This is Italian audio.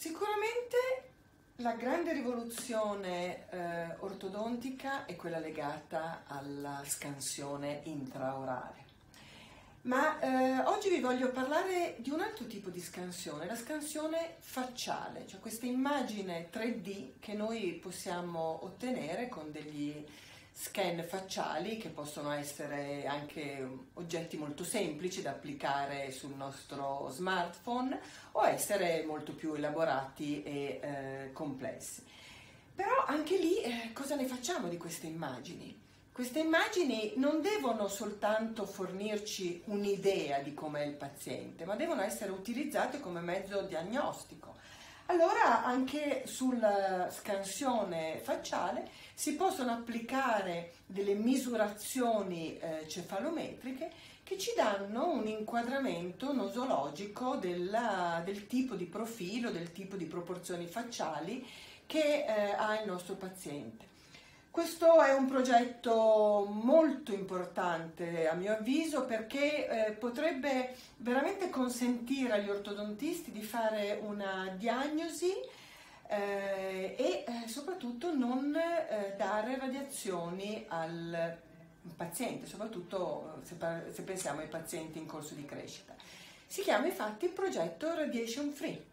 Sicuramente la grande rivoluzione eh, ortodontica è quella legata alla scansione intraorale. Ma eh, oggi vi voglio parlare di un altro tipo di scansione, la scansione facciale, cioè questa immagine 3D che noi possiamo ottenere con degli scan facciali che possono essere anche oggetti molto semplici da applicare sul nostro smartphone o essere molto più elaborati e eh, complessi. Però anche lì eh, cosa ne facciamo di queste immagini? Queste immagini non devono soltanto fornirci un'idea di com'è il paziente, ma devono essere utilizzate come mezzo diagnostico. Allora anche sulla scansione facciale si possono applicare delle misurazioni eh, cefalometriche che ci danno un inquadramento nosologico della, del tipo di profilo, del tipo di proporzioni facciali che eh, ha il nostro paziente. Questo è un progetto molto importante a mio avviso perché eh, potrebbe veramente consentire agli ortodontisti di fare una diagnosi eh, e eh, soprattutto non eh, dare radiazioni al paziente, soprattutto eh, se, se pensiamo ai pazienti in corso di crescita. Si chiama infatti il progetto Radiation Free